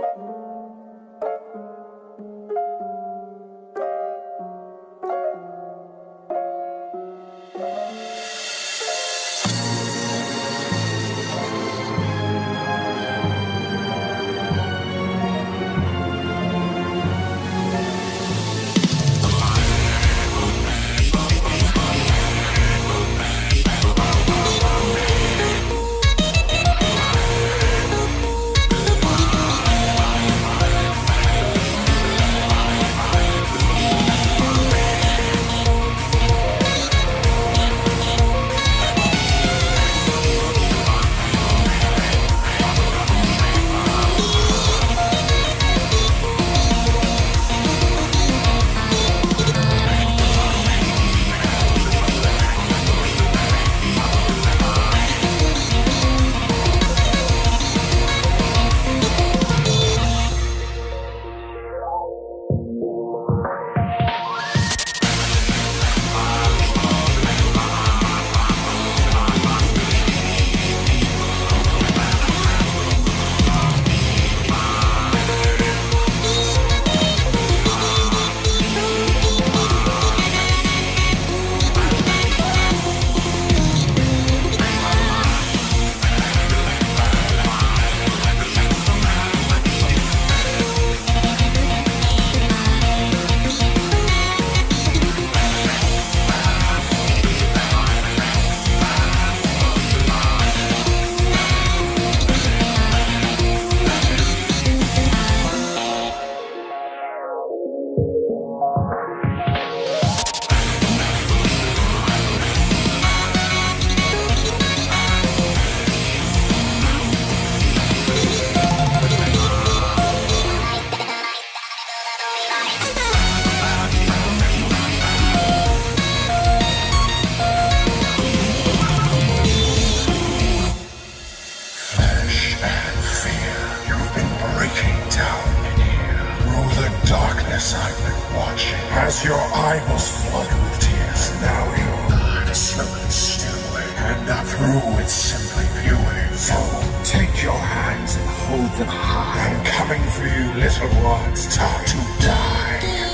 Flesh I've been watching. As your eyeballs flood with tears, now your heart is slowly stewing. And that through it's simply viewing. So take your hands and hold them high. I'm coming for you, little ones, time to die.